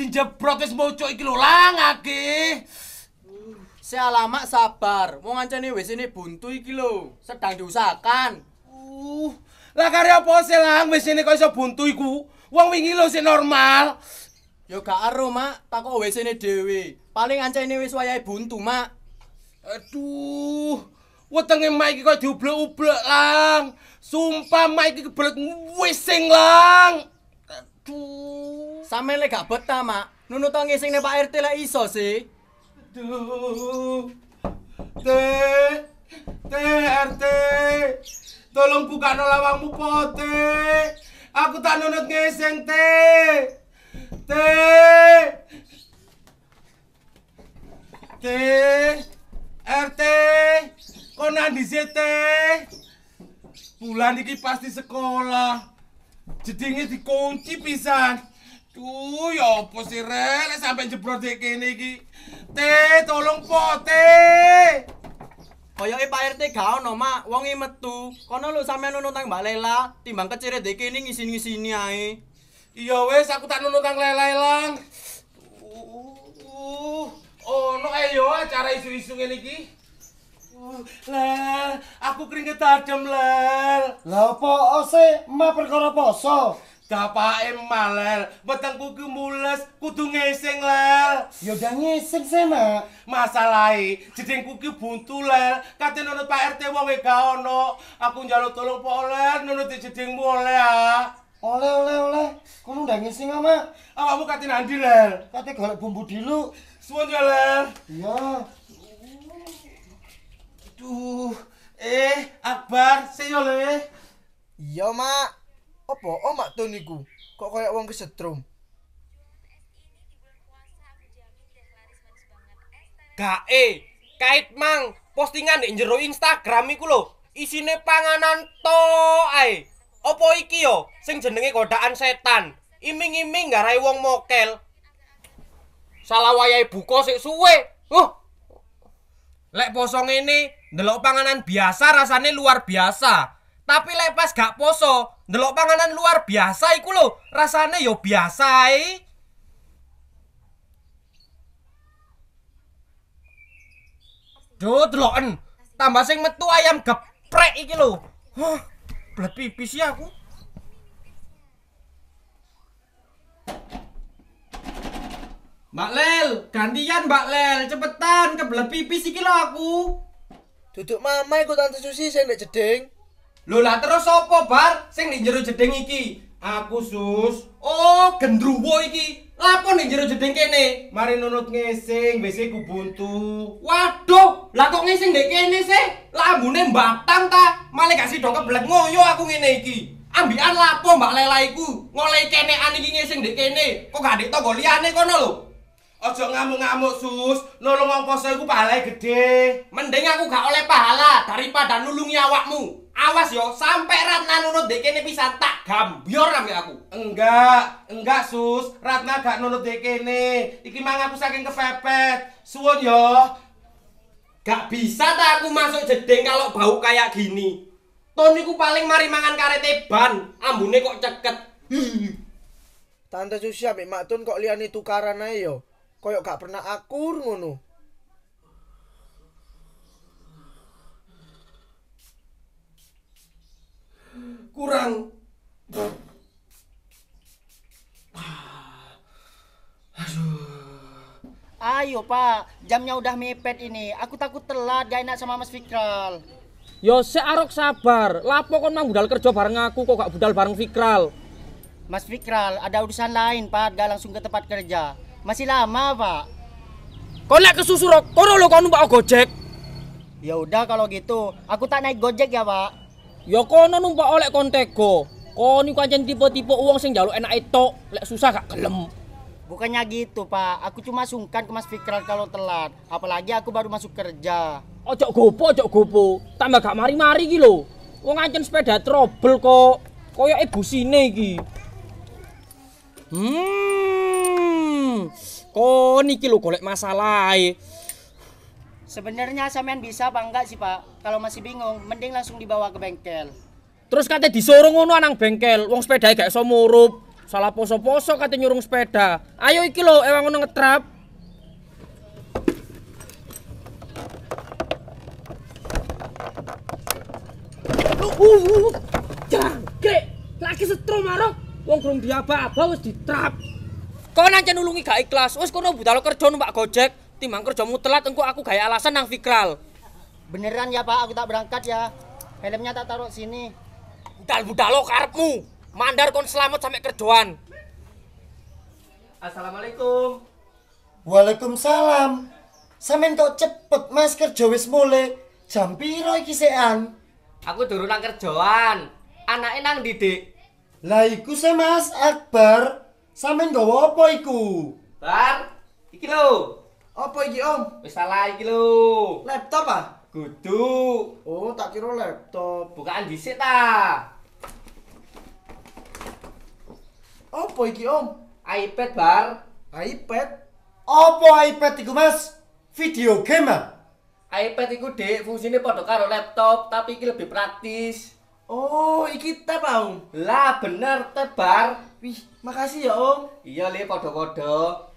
Wedi jebrot wis mocok iki lho, lang akeh. Sealamak sabar, wong ngancani wis ini buntu iki lho, sedang diusahakan. Uh, lah karya apa sih lang wis ini kok iso buntu iku? Wong wingi lho sing normal. Yo gak ero, Mak, takok wis ini dhewe. Paling ngancani wis wayahe buntu, Mak. Aduh, wetenge mak iki kok dioblek-oblek lang. Sumpah mak iki kebelet wising lang. Aduh. Sampe lek gak betah, Mak. Nunut ngisingne Pak RT lek iso sih. Aduh. T, RT. Tolong buka lawangmu po, T. Aku tak nunut ngeseng, T. T. T. RT. Kok nandi sih, T? Bulan iki pasti sekolah. Jedinge dikunci pisan. Duh, ya apa sih, Rek? Lek sampe jebrot dek kene iki. Teh, tolong po, Teh. Koyoke Pak RT gak ono, Mak. Wonge metu. Kono lho sampean nunut nang Mbak Lela, timbang kecire dek kene ngisin-ngisini ae. Iya wes, aku tak nunut kang lelai lang. Uh, ono ayo acara isu-isu ngene iki. Uh, Lel, aku keringet adem, Lel. Lah apa sih emak perkara poso? Dapake malel, wetengku ki mules, kudu ngesing, Lel. Ya udah ngising sih, Mak. Masalahe jedingku ki buntu, Lel. Kate nunut Pak RT wong e gak ono. Aku njaluk tolong Pak Lel, nunut jedingmu oleh ah. Oleh oleh oleh. Kono udah ngising Mak. Awakmu kate nandi, Lel? Kate golek bumbu dulu. Suwun ya, Lel. Iya. Duh, eh, Akbar, seyo le. Iya, Mak. Apa omak tuh niku? Kok kayak wong kesetrum? Gae, kait mang postingan di jero Instagram iku lho, isine panganan to ae. Apa iki yo sing jenenge godaan setan? Iming-iming garai wong mokel. Salah wayahe buka sik suwe. Huh. Lek poso ngene, ndelok panganan biasa rasane luar biasa. Tapi lek pas gak poso, ndelok panganan luar biasa iku lho, rasane yo biasa ae. Duh, deloken. Tambah sing metu ayam geprek iki lho. Belet pipis ya aku. Mbak Lel, gantian Mbak Lel, cepetan kebelet pipis iki lho aku. Duduk mama ikut tante Susi sing nek jeding. Lho lah terus sapa bar sing ning jero jeding iki? Aku sus. Oh, gendruwo iki. Lapo ning jero jeding kene? Mari nunut ngesing, wis ku buntu. Waduh, lah kok ngising ndek kene sih? Lambune mbatang ta? Malah gak sida kebelet ngoyo aku ngene iki. Ambikan lapo Mbak Lela iku? Ngolehi kenekan iki ngising ndek kene. Kok gak ndek tangga liyane kono lho? Aja ngamuk-ngamuk, Sus. Nolong wong poso iku pahalae gede. Mending aku gak oleh pahala daripada nulungi awakmu. Awas yo, sampe Ratna nunut ndek kene pisan tak gambyor ambek aku. Enggak, enggak, Sus. Ratna gak nunut dek kene. Iki mang aku saking kepepet. Suwun yo. Gak bisa ta aku masuk jeding kalau bau kayak gini. Toniku paling mari mangan karete ban, ambune kok ceket. Tante Susi ambek Mak Tun kok liyane tukaran ae yo. Koyok gak pernah akur ngono. Kurang Ayo pak, jamnya udah mepet ini. Aku takut telat, gak enak sama Mas Fikral. Yo sik arok sabar. Lapo kon mang budal kerja bareng aku kok gak budal bareng Fikral. Mas Fikral, ada urusan lain pak, gak langsung ke tempat kerja. Masih lama pak. Kon lek kesusu rok, kono lho kon numpak Gojek. Ya udah kalau gitu, aku tak naik gojek ya pak. Ya kono numpak oleh kontego. Kon iku ancen tipe-tipe uang sing njaluk enak tok, lek susah gak gelem. Bukannya gitu pak, aku cuma sungkan ke Mas Fikral kalau telat. Apalagi aku baru masuk kerja. Ojo gopo, ojo gopo. Tambah gak mari-mari iki lho. Wong ancen sepeda trouble kok. Koyoke busine iki. Hmm. Kon iki lho golek masalah. Sebenarnya sampean bisa apa enggak sih pak? Kalau masih bingung, mending langsung dibawa ke bengkel. Terus kate disuruh ngono nang bengkel, wong sepeda gak iso murup. Salah poso-poso kate nyurung sepeda. Ayo iki lho ewang ngono ngetrap. Uh, uh, uh. Jangkrik, lagi setrum marok. Wong kurang diaba-aba wis ditrap. Kau nancen nulungi gak ikhlas, wis kono budal kerja numpak Gojek, timbang kerjamu telat engko aku gaya alasan nang Fikral. Beneran ya pak, aku tak berangkat ya. Helmnya tak taruh sini. Budal-budal lo karepmu. Mandar kon selamat sampai kerjaan. Assalamualaikum. Waalaikumsalam. Sampeyan kok cepet Mas kerja wis mulai. Jam piro iki sean? Aku durung nang kerjaan. Anake nang Didik. Lah iku se Mas Akbar. Sampeyan nggawa apa iku? Bar, iki lho. Apa iki Om? Wis salah iki lho. Laptop ah? Kudu. Oh, tak kira laptop. Bukaan dhisik ta. Apa iki Om? iPad bar. iPad? Apa iPad iku Mas? Video game ah? iPad iku Dik, fungsine padha karo laptop, tapi iki lebih praktis. Oh, iki tab Om. Lah bener tebar. Wih, makasih ya Om. Iya le padha-padha.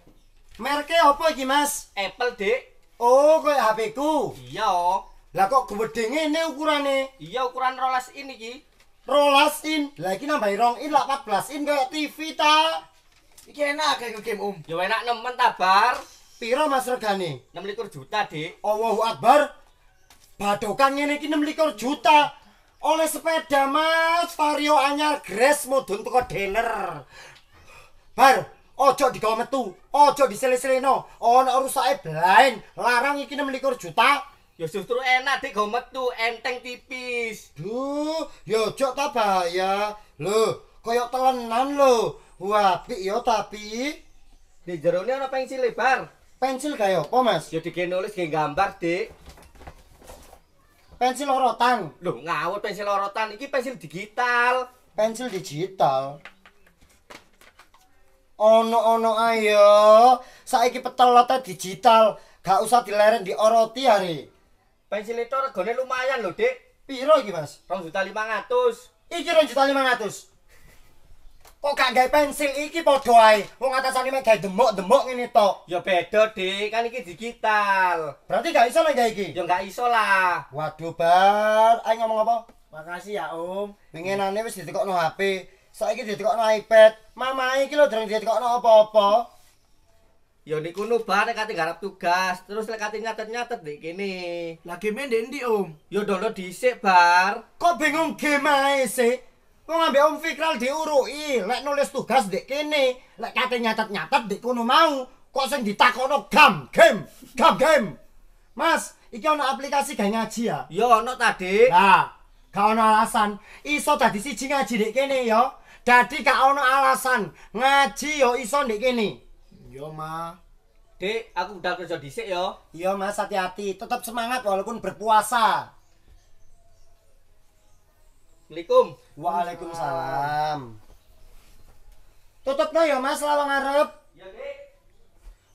Merke apa iki Mas? Apple Dik. Oh, koyo HP ku. Iya. Lah kok gede ngene ukurane? Iya ukuran rolas ini ki. Rolas in. Lah iki nambahi rong in lah 14 in koyo TV ta. Iki enak kayak game Om. Ya enak nemen ta bar. Piro Mas regane? 26 juta Dik. Allahu Akbar. Badokan ngene iki 26 juta. Oleh sepeda Mas, Vario anyar Gres mudun teko dealer. Bar, ojo digawa metu, ojo disele-seleno. Ono rusake blain, larang iki 26 juta. Ya justru enak Dik go metu enteng tipis. Duh, yo ojo ta bahaya. Lho, koyo telenan lho. Wah, apik yo tapi Di jerone ana pensil lebar. pensil kaya apa, Mas? Ya dike nulis ge gambar Dik. Pensil lorotan, Loh ngawur pensil lorotan iki pensil digital. pensil digital. Ono-ono ayo. Saiki petelote digital, gak usah dileren di oroti hari. Pensil itu regane lumayan lho Dik. Piro iki, Mas? 2 juta 500. Iki 2 juta 500. Kok gak gawe pensil iki padha ae. Wong atasane mek gawe demok-demok ngene tok. Ya beda Dik, kan iki digital. Berarti gak iso lek gawe iki. Ya nggak iso lah. Waduh, Bar. Ayo ngomong apa? Makasih ya Om. Winginane wis ditekokno HP. Saiki ditekokno iPad. Mamae iki lho dereng ditekokno apa-apa. Ya niku nu bar nek kate garap tugas, terus lek kate nyatet-nyatet ndek kene. Lah game ndek ndi Om? Ya download dhisik bar. Kok bingung game ae sih? Wong ambek Om Fikral diuruki, lek nulis tugas ndek kene, lek kate nyatet-nyatet ndek kono mau, kok sing ditakokno gam, game, gam game. Mas, iki ana aplikasi gawe ngaji ya? Ya ono ta Dik. Lah, gak ono alasan iso dadi siji ngaji ndek kene ya. Dadi gak ono alasan ngaji yo iso ndek kene. Yo Ma. Dik, aku udah kerja dhisik ya. Iya Mas, hati-hati, tetap semangat walaupun berpuasa. Assalamualaikum. Waalaikumsalam. Tutup no ya Mas lawang ngarep. Ya Dik.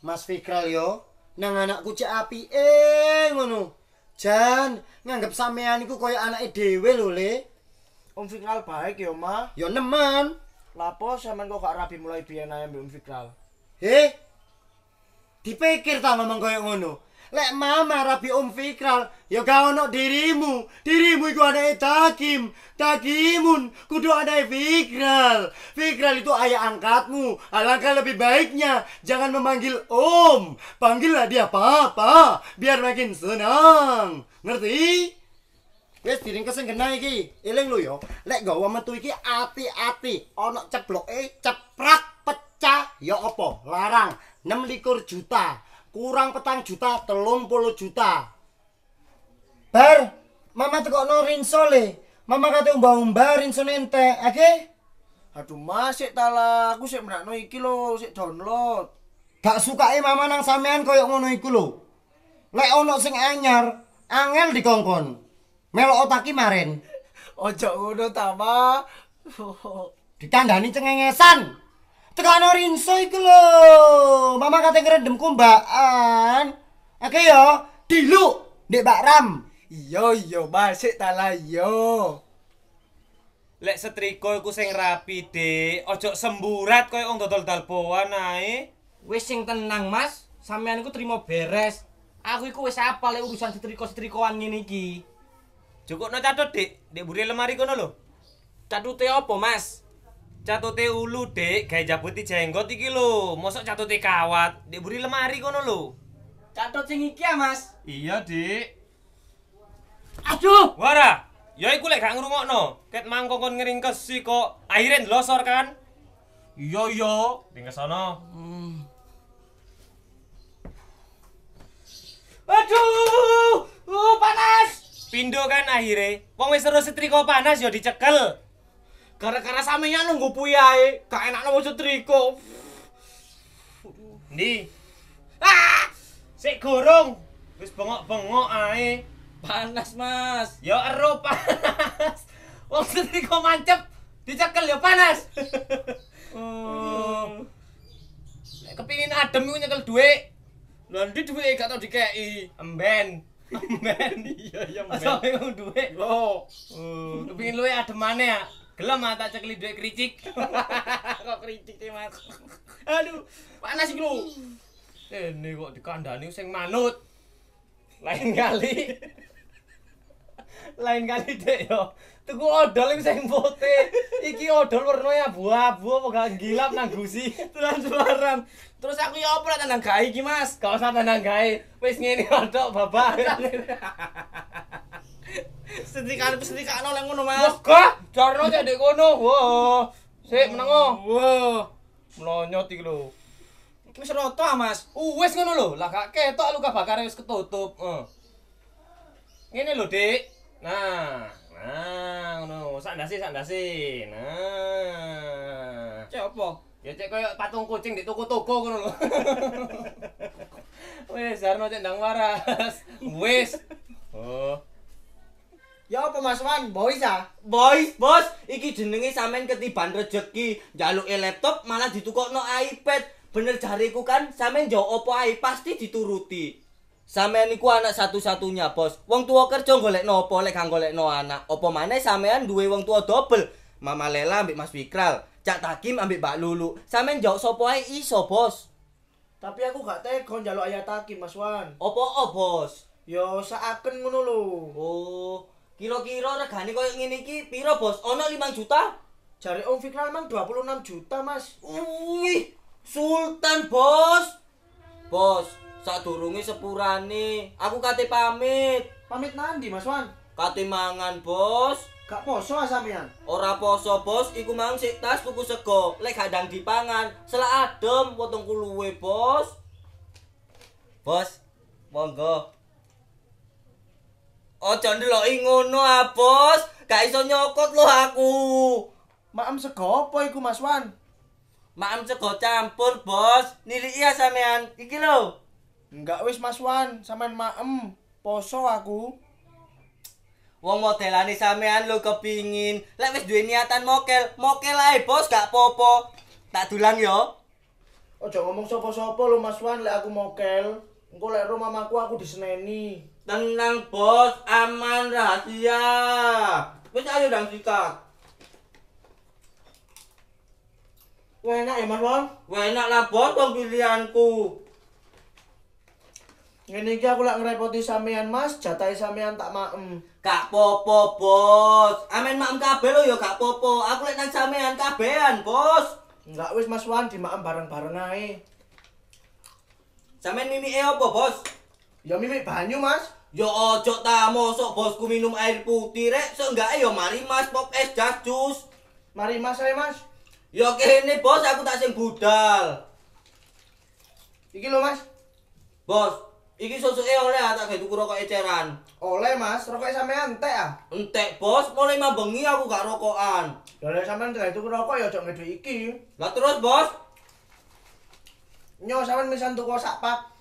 Mas Fikral yo, nang anakku cek api eh ngono. Jan, nganggep sampean iku koyo anake dhewe lho, Le. Om Fikral baik ya Ma. Yo nemen. Lapo sampean kok gak rapi mulai biyen ae Om Fikral. He? Dipikir ta ngomong koyo ngono. Lek mama rabi Om Fikral, ya gak ono dirimu. Dirimu iku anake Takim. Takimun, kudu anake Fikral. Fikral itu ayah angkatmu. Alangkah lebih baiknya jangan memanggil Om. Panggillah dia Papa, biar makin senang. Ngerti? Wes diring kesing genah iki. Eling lho yo. Lek gawa metu iki ati-ati. Ono ceploke ceprak pecah ya apa? Larang 26 juta. Kurang petang juta, telung puluh juta. Bar, mama tekokno rinso le. Mama kate umbah-umbah rinso ente, oke? Aduh Mas, sik tala aku sik mrakno iki lho, sik download. Gak sukae mama nang sampean koyo ngono iku lho. Lek ono sing anyar, angel dikongkon. Melok otaki maren. Ojo ngono ta Ma. Dikandani cengengesan. Tekano rinso iku lho. Mama kate ngrendem kumbaan. Oke yo, Diluk Dek Mbak Ram. Iya iya Mas, sik ta lah iya. Lek setrika iku sing rapi, Dik. Ojo semburat koyo wong dodol dalboan ae. Wis sing tenang, Mas. Sampeyan iku trimo beres. Aku iku wis apal lek urusan setrika-setrikoan ngene iki. Cukupno catut, Dik. Dik buri lemari kono lho. Catute apa, Mas? Catute ulu, Dik, gawe jabuti jenggot iki lho. Mosok catute kawat. Dik buri lemari kono lho. Catut sing iki ya, Mas. Iya, Dik. Aduh. Wara, ya iku lek gak ngrungokno. Ket mangkok kon ngeringkesi kok akhirnya ndelosor kan. Iya iya. Tinggal sono. Aduh. Uh, panas. Pindo kan akhirnya. Wong wis terus setrika panas ya dicekel. Gara-gara sampeyan nunggu puyahe, gak enak nemu setrika. Ndi? Ah! Sik gorong. Wis bengok-bengok ae. Panas, Mas. Ya ero panas. Wong setrika mancep dicekel ya panas. oh. Lek kepingin adem iku nyekel dhuwit. Lah ndi duwe gak tau dikeki. Emben. Emben. Iya, iya, Masa ngomong dhuwit. Oh. Oh, kepingin luwe ademane ya. Gelem ah tak cekeli dhuwit kricik. Kok kritik sih, Mas. Aduh, panas iki lho. Ini kok dikandani sing manut. Lain kali. Lain kali dek yo. Tuku odol sing putih. Iki odol warnanya abu-abu apa gak gilap nang gusi. Transparan. Terus aku ya apa lek tandang gawe iki, Mas? Gak usah tenang gawe. Wis ngene odok babak. Sedikan sedikan oleh ngono, Mas. gak. Jarno cek dek kono. Wah. Sik meneng oh. Wah. Melonyot iki lho. Iki wis roto, ah, Mas. Uh, wis ngono lho. Lah gak ketok luka bakare wis ketutup. Heeh. Ngene lho, Dik. Nah, nah ngono. Sak ndase, sak ndase. Nah. Cek apa? Ya cek koyo patung kucing di toko-toko ngono lho. Wis, Jarno cek ndang waras. Wis. Oh. Ya apa Mas Wan, boys ah? Boys, bos, iki jenenge sampean ketiban rejeki. Njaluke laptop malah ditukokno iPad. Bener jariku kan, sampean njok opo ae pasti dituruti. Sampean iku anak satu-satunya, Bos. Wong tua kerja golekno opo lek gak golekno anak. Opo maneh sampean duwe wong tua double. Mama Lela ambek Mas Fikral, Cak Takim ambek Mbak Lulu. Sampean njok sopo ae iso, Bos. Tapi aku gak tega njaluk ayat taki Mas Wan. Opo o, Bos? Ya saaken ngono lho. Oh, kira-kira regane koyo ngene iki piro, Bos? Ono 5 juta? Jari Om Fikral mang 26 juta, Mas. Wih, Sultan bos. Bos, sadurunge sepurane. Aku kate pamit. Pamit nandi Mas Wan? Kate mangan, bos. Gak poso ah sampean. Ora poso, bos. Iku mang sik tas tuku sego. Lek kadang dipangan, selak adem potong kuluwe, bos. Bos, monggo. Ojo ndeloki ngono ah, bos. Gak iso nyokot lho aku. Maem sego apa iku Mas Wan? Maem sego campur, bos. Niliki ya sampean. Iki lho. Enggak wis Mas Wan, sampean maem. Poso aku. Wong modelane sampean lho kepingin. Lek wis duwe niatan mokel, mokel ae bos gak popo. Tak dulang yo. Ojo ngomong sapa-sapa lho Mas Wan lek aku mokel. Engko lek rumah mamaku aku diseneni. Tenang bos, aman rahasia. Wis ayo dang sikat. Wah enak ya Mas Wan. Wah enak lah bos wong pilihanku. Ngene iki aku lek ngrepoti sampean Mas, jatahe sampean tak maem. Gak popo bos. Amen maem kabeh lho yo gak popo. Aku lek nang sampean kabehan bos. Enggak wis Mas Wan dimaem bareng-bareng ae. Sampean mimike apa bos? Ya mimik banyu Mas. Yo ojo ta mosok bosku minum air putih rek, seenggaknya yo mari mas pop es jas jus. Mari Mas ae Mas. Yo kene bos aku tak sing budal. Iki lho Mas. Bos, iki susuke oleh ah, tak gawe tuku rokok eceran. Oleh Mas, rokok sampean entek ah. Entek bos, mulai mah bengi aku gak rokokan. Ya lek sampean gawe tuku rokok ya ojo ngedhe iki. Lah terus bos, Nyo sampean misan tuku sak pak.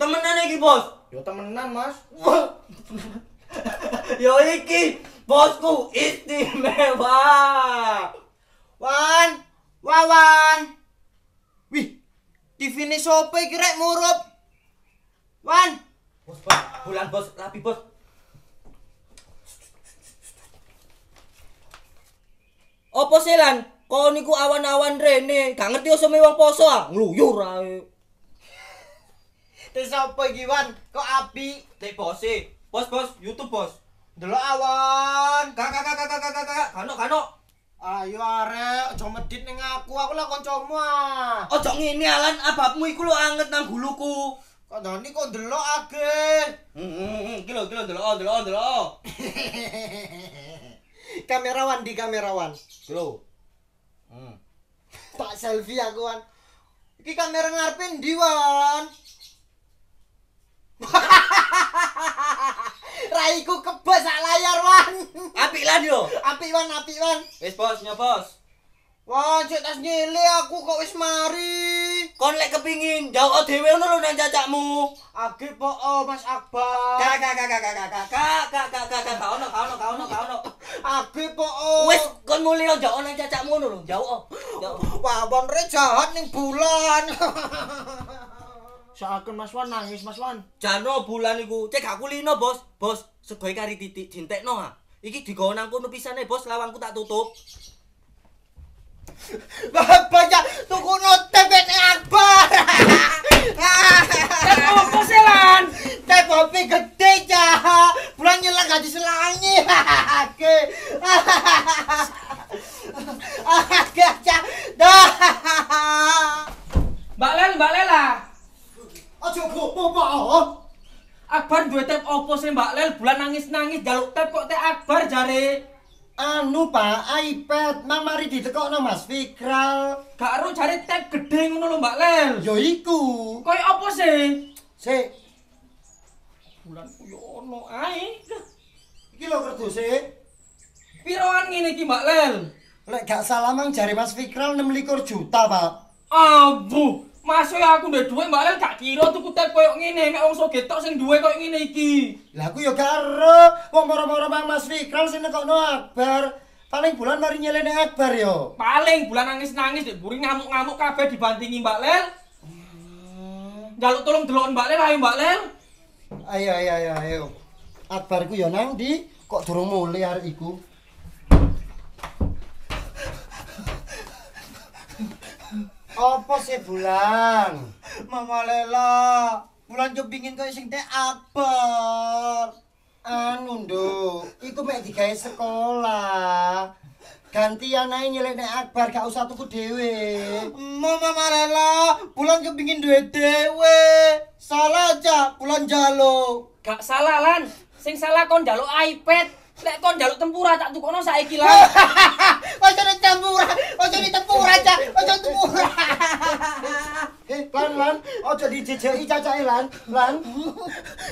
temenan iki bos. Ya temenan Mas. Yo iki bosku istimewa. Wan, Wawan. Wih, TV ini sopo iki rek murup? Wan, Bos, bos, bulan bos, rapi bos. Apa sih lan? Kau niku awan-awan rene, gak ngerti osome wong poso ah, ngluyur ae. Terus apa iki Wan? Kok api? Dek bos e. Bos, bos, YouTube bos. Delok awan. Kak, kak, kak, kak, kak, kak, kano, kano. Ayo arek, aja medit ning aku. Aku lah kancamu ah. Ojo ngene alan, ababmu iku lho anget nang guluku. Kok Doni kok delok age. Hmm, hmm, iki lho, iki lho, delok, delok, delok. kamerawan di kamerawan. Iki lho. Hmm. Tak selfie aku Wan. Iki kamera ngarepe ndi Wan? Raiku kebas sak layar Wan. Apik lan yo. Apik Wan, apik Wan. Wis bos, nyobos. Wah, cek tas nyele aku kok wis mari. Kon lek kepingin jauh dhewe ngono lho nang cacakmu. Age po oh, Mas Akbar. Kak, kak, kak, kak, kak, kak, kak, kak, kak, kak, kak, kak, kak, ono, kak, ono, kak, ono, kak, ono. Age po oh. Wis kon mulih jauh nang cacakmu ngono lho, jauh. Jauh. Wah, Wan re jahat ning bulan. Seakan Mas Wan nangis Mas Wan. Jano bulan iku, cek gak kulino, Bos. Bos, segoe kari titik dintekno ah. Iki nang kono pisane, Bos, lawangku tak tutup. Bapak tuku note bete Akbar. Tek opo sih lan? Teh kopi gede cah. Bulan nyelak gaji selangi. Oke. Oke cah. Dah. Mbak Lel, Mbak Lela. Ojo gopo Pak. Akbar duwe tep opo sih Mbak Lel bulan nangis-nangis jaluk tep kok teh Akbar jare. Anu Pak, iPad mang mari ditekokno Mas Fikral. Gak ero jare tep gedhe ngono lho Mbak Lel. Yo iku. Koyo opo sih? Sik, Bulan yo ono ae. iki lho kerduse. Piroan ngene iki Mbak Lel? Lek gak salah mang jari Mas Fikral 26 juta, Pak. Abu, masuk aku ndek dhuwit Mbak Lel gak kira tuku tep koyo ngene, mek wong soge tok sing duwe koyo ngene iki. Lah aku ya karo wong moro-moro mang Mas Fikral sing nekokno Akbar. Paling bulan mari nyelene Akbar yo. Paling bulan nangis-nangis dek buri ngamuk-ngamuk kabeh dibandingi Mbak Lel. Jaluk tolong delok Mbak Lel ayo Mbak Lel. Ayo ayo ayo ayo. Akbar ku yo nang ndi? Kok durung mulai arek iku? Apa sih bulan? Mama Lela, bulan yo pingin koyo sing teh Akbar. Anu nduk, iku mek digawe sekolah. Gantian ae nyelekne Akbar gak usah tuku dhewe. Mama Marela, bulan kepingin duwe dhewe. Salah aja, bulan jalo. Gak salah lan. Sing salah kon jaluk iPad. Lek kon jaluk tempura tak tukono saiki lan. Ojo di tempura, ojo di tempura aja, ojo tempura. Eh, lan lan, ojo dijejeki cacake lan, lan.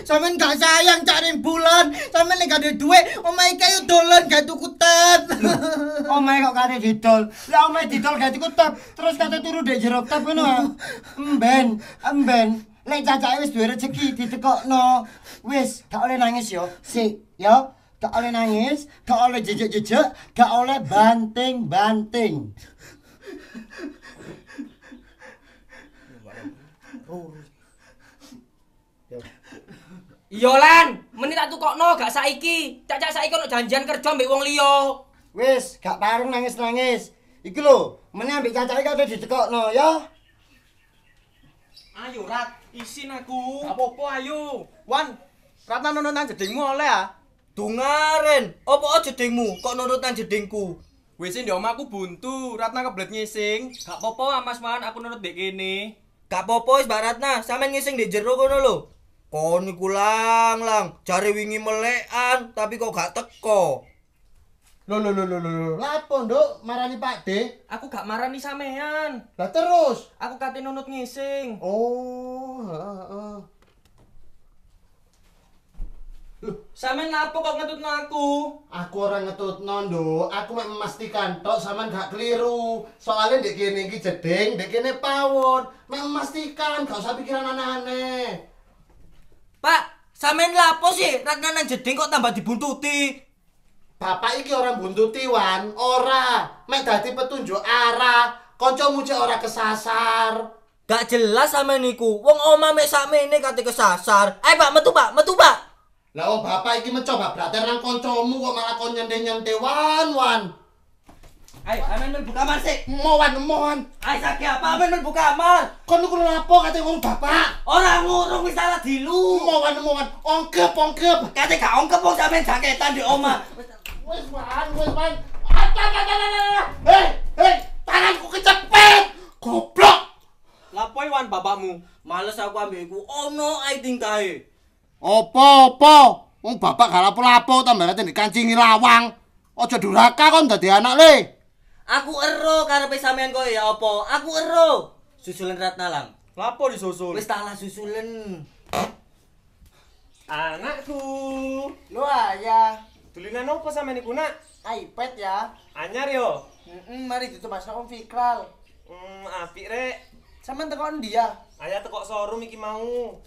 Sampeyan gak sayang cari bulan, sampeyan nek gak ada duit, omahe kayu dolan gak tuku tep. Omahe kok kate didol. Lah omahe didol gak tuku tep, terus kate turu ndek jero tep ngono. Emben, emben. Lek cacake wis duwe rezeki ditekokno. Wis, gak oleh nangis yo. Sik, yo. Gak oleh nangis, gak oleh jejek-jejek, gak oleh banting-banting. Iya lan, meni tak tukokno gak saiki. Cacak saiki ono janjian kerja mbek wong liya. Wis, gak pareng nangis-nangis. Iki lho, meneh ambek cacake kate ditekokno ya. Ayo Rat, isin aku. Apa-apa ayo. Wan, Ratna nunutan jedingmu oleh ah. Dungaren, opo jedingmu kok nurutan jedingku? Wis di omahku buntu, Ratna kebelet ngising. Gak apa-apa Mas Man, aku nurut dek kene. Gak apa-apa wis Mbak Ratna, sampean ngising di jero kono lho. Kon iku lang lang, jare wingi melekan tapi kok gak teko. Lho lho lho lho lho. Lapo, Nduk? Marani Pak De? Aku gak marani sampean. Lah terus. Aku kate nunut ngising. Oh, heeh Sampean lapo kok ngetutno aku? Aku ora ngetutno, Nduk. Aku mek memastikan tok sampean gak keliru. Soalnya ndek kene iki jeding, ndek kene pawon. Mek memastikan, gak usah pikiran aneh-aneh. Pak, sampean lapo sih Ratna nang jeding kok tambah dibuntuti? Bapak iki ora buntuti, Wan. Ora. Mek dadi petunjuk arah. Kancamu cek ora kesasar. Gak jelas sampean niku. Wong oma mek sakmene kate kesasar. Ayo Pak, metu Pak, metu Pak. Lah wong bapak iki mencoba blater nang kancamu kok malah kon nyente-nyente wan wan. Ayo, sampean mlebu kamar sik. Mowan mowan. Ayo sakit apa sampean mlebu kamar? Kon niku lapo kate wong bapak. Ora ngurung wis salah dilu. Mowan mowan. Ongkep ongkep. Kate gak ongkep wong sampean jaketan di oma. Wis wan wis wan. Hei, hei, tanganku kecepet. Goblok. Lapo wan bapakmu? Males aku ambek iku ono ae tingkahe. Apa-apa? Wong bapak gak lapo-lapo ta mbarate dikancingi lawang. Aja duraka kon dadi anak le. Aku ero karepe sampean koyo ya apa? Aku ero. Susulen Ratna Lang. Lapo disusul? Wis tak lah susulen. Anakku. Lo ayah, Dulinan apa sampe niku nak? iPad ya. Anyar yo. Mm mari ditumasno Om Fikral. Hmm, apik rek. Sampeyan tekon dia. Ayah tekok showroom iki mau.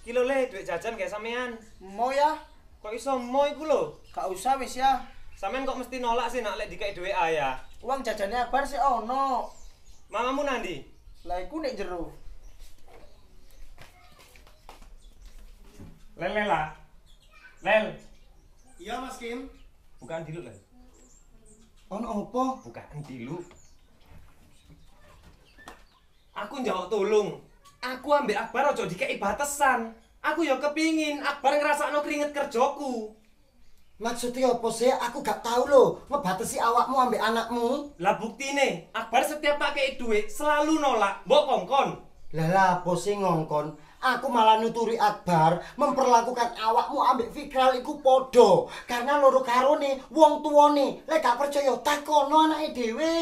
Iki lho le, duit jajan kayak sampean. Mau ya? Kok iso mau iku lho? Gak usah wis ya. Sampean kok mesti nolak sih nak lek dikai duit ayah. Uang jajannya Akbar sih ono. Mamamu nandi? Lah iku nek jero. Lel lela. Lel. Iya Mas Kim. Bukan dilu lel. Ono apa? Bukan dilu. Aku njawab tolong. Aku ambek Akbar ojo dikei batasan. Aku yo kepingin Akbar ngrasakno keringet kerjoku. Maksudnya apa sih? Aku gak tahu loh. Ngebatasi awakmu ambek anakmu. Lah buktine, Akbar setiap tak kei duit selalu nolak. Mbok kongkon. Lah lah apa sih ngongkon? Aku malah nuturi Akbar memperlakukan awakmu ambek Fikral iku podo karena loro karone wong tuane lek gak percaya takono anake dhewe.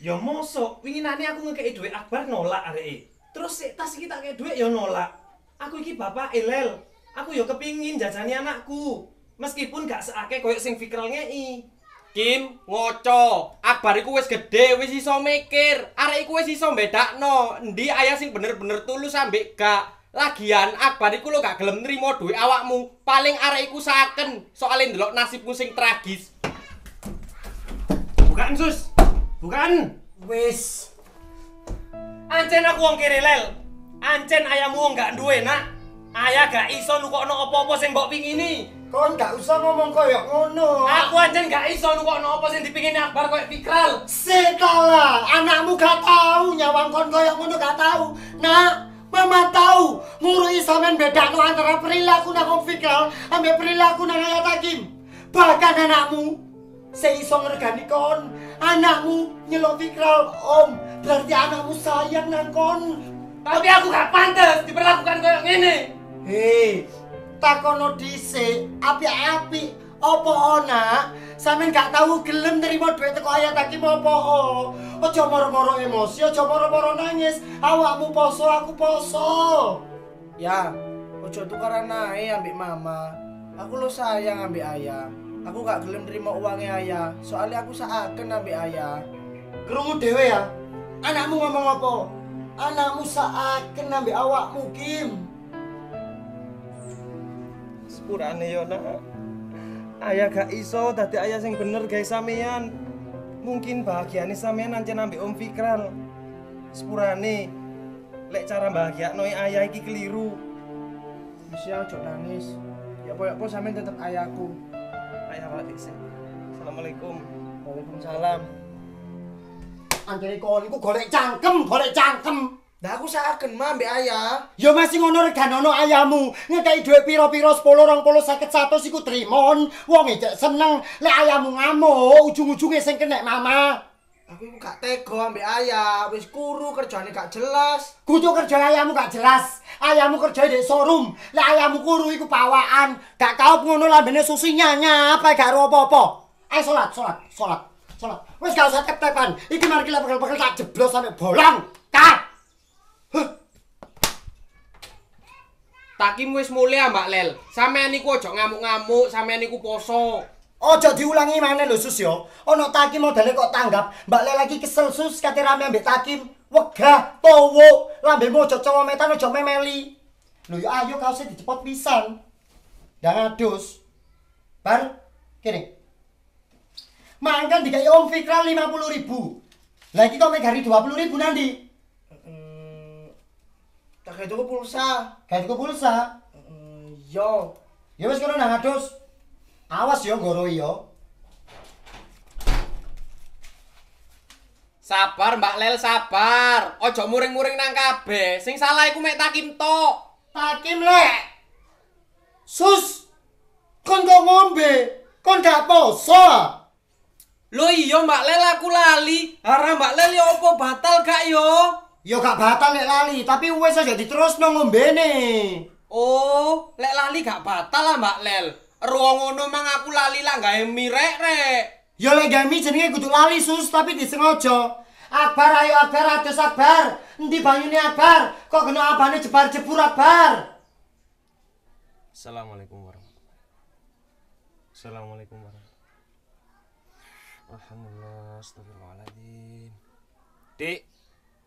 Ya mosok, winginane aku ngekei duit Akbar nolak areke. Terus sik tas iki tak kei duit ya nolak. Aku iki bapak Elel. Aku ya kepingin jajani anakku. Meskipun gak seake koyo sing Fikral ngei. Kim, ngoco. Akbar iku wis gede, wis iso mikir. Arek iku wis iso bedakno endi ayah sing bener-bener tulus ambek gak. Lagian Akbar iku lo gak gelem nrimo duit awakmu. Paling arek iku saken soalnya ndelok nasibmu sing tragis. Bukan sus. Bukan. Wis, Ancen aku wong kere lel. Ancen ayahmu wong gak duwe nak. Ayah gak iso nukokno apa-apa sing mbok pingini. kon gak usah ngomong koyo ngono. Aku ancen gak iso nukokno apa sing dipingini Akbar koyo Fikral. Sekala, anakmu gak tahu nyawang kon koyo ngono gak tahu. Nah, Mama tahu ngurui sampean bedakno antara perilaku nang Om Fikral ambek perilaku nang Ayat Hakim. Bahkan anakmu seiso ngergani kon. Anakmu nyelok Fikral, Om. Berarti anakmu sayang nang kon. Tapi aku gak pantes diperlakukan koyo ngene. Hei, takono dhisik, api-api. Apa ona? Sampeyan gak tahu gelem nerima duit teko ayat apa? oh? Aja moro-moro emosi, aja moro-moro nangis. Awakmu poso, aku poso. Ya, ojo tukaran ae ambek mama. Aku lo sayang ambek ayah. Aku gak gelem nerima uangnya ayah. Soalnya aku saaken ambek ayah. Krungu dhewe ya. Anakmu ngomong apa? Anakmu saaken ambek awakmu, Kim. Sepurane yo nak. Ayah gak iso dadi ayah sing bener guys sampean. Mungkin bahagiane sampean ancen ambek Om Fikral. Sepurane lek cara bahagiakno ayah iki keliru. Wis ya ojo nangis. Ya apa-apa sampean tetep ayahku. Ayah balik sih. Assalamualaikum. Waalaikumsalam. Anjene kon iku golek cangkem, golek cangkem. Nah aku saaken mah ambek ayah. Ya masih ngono reganono ayahmu. Ngekei dhuwit pira-pira 10 20 50 100 iku trimon. Wong ejek seneng lek ayahmu ngamuk, ujung-ujunge sing kena mama. Aku iku gak tega ambek ayah. Wis kuru kerjane gak jelas. Kudu kerja ayahmu gak jelas. Ayahmu kerja di showroom. Lek ayahmu kuru iku pawaan. Gak kaup ngono lambene susi nyanya apa gak ro apa-apa. Ayo salat, salat, salat, salat. Wis gak usah tep-tepan. Iki mari kita pekel-pekel tak jeblos sampe bolong. Kat. Takim wis mulai Mbak Lel. Sampean niku aja ngamuk-ngamuk, sampean niku poso. Ojo diulangi mana lho sus yo. Ono takim modele kok tanggap. Mbak Le lagi kesel sus kate rame ambek takim. Wegah, towo, lambemu ojo cowometan ojo memeli. Lho yo ayo kaosnya dicepot pisan. Dan adus. Bar, kene. Mangkan dikai Om Fikral 50 ribu. Lagi kok megari 20 ribu nanti. Hmm, Kayak tuku pulsa. Kayak tuku pulsa. Hmm, yo. Ya wis kono nang adus. Awas yo goro yo. Sabar Mbak Lel sabar. Ojo muring-muring nang kabeh. Sing salah iku mek takim tok. Takim lek. Sus. Kon kok ngombe? Kon gak poso. Lho iya Mbak Lel aku lali. Hara Mbak Lel ya opo batal gak yo? Yo gak batal lek lali, tapi wis aja diterusno ngombene. Oh, lek lali gak batal lah Mbak Lel. Ruang ngono mang aku lali lah gawe mirek rek. Yo lek gami jenenge kudu lali sus, tapi disengaja. Akbar ayo Akbar adus Akbar. Endi banyune Akbar? Kok kena abane jebar-jebur Akbar? Assalamualaikum warahmatullahi Assalamualaikum warahmatullahi Alhamdulillah, astagfirullahaladzim Dik,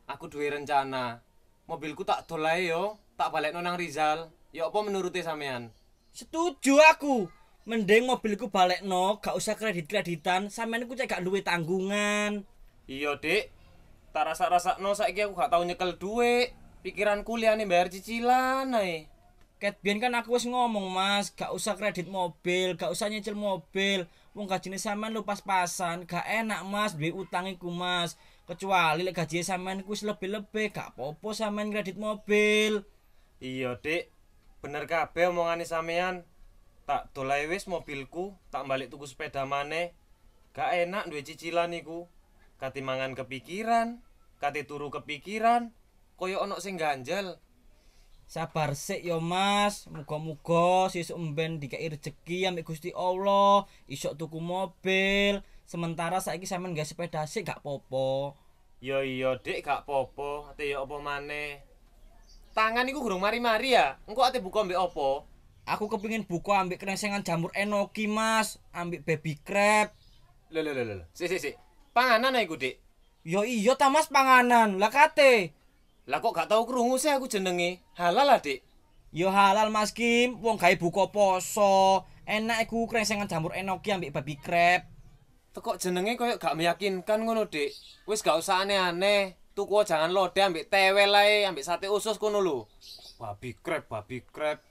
aku duwe rencana Mobilku tak dolai yo, tak balik nang Rizal Ya apa menuruti sampean? Setuju aku. Mending mobilku balik no, gak usah kredit-kreditan, sampean ku cek gak duwe tanggungan. Iya dik, tak rasa-rasa no saiki aku gak tau nyekel duit Pikiran kuliah nih bayar cicilan ae Ket biyen kan aku wis ngomong mas, gak usah kredit mobil, gak usah nyicil mobil. Wong gajine sampean lu pas-pasan, gak enak mas, duwe utang iku mas. Kecuali lek gaji sampean ku lebih-lebih, gak popo sampean kredit mobil. Iya dik, bener kabeh omongane sampean Tak dolai wis mobilku, tak balik tuku sepeda maneh. Gak enak duwe cicilan iku. Kati mangan kepikiran, kati turu kepikiran Koyo ono sing ganjel. Sabar sik yo Mas, muga-muga sesuk emben dikai rezeki ambek Gusti Allah, isok tuku mobil. Sementara saiki sampean gak sepeda sik gak popo. Yo iya dik gak popo, ate yo apa maneh Tangan iku gurung mari-mari ya, engko ate buka mbek apa? Aku kepingin buka ambek krengsengan jamur enoki Mas, ambek baby crab. Lho lho lho lho, sik sik sik Panganan iku dik Yo iya ta Mas panganan, lah kate. Lah kok gak tau krungu sih aku jenenge Halal lah dik Yo halal Mas Kim, wong gawe buka poso. Enak iku krengsengan jamur enoki ambek baby crab. Tekok jenenge koyo gak meyakinkan ngono, Dik. Wis gak usah aneh-aneh. Tuku jangan lode ambek tewel ae, ambek sate usus kono lho. Babi krep, babi krep.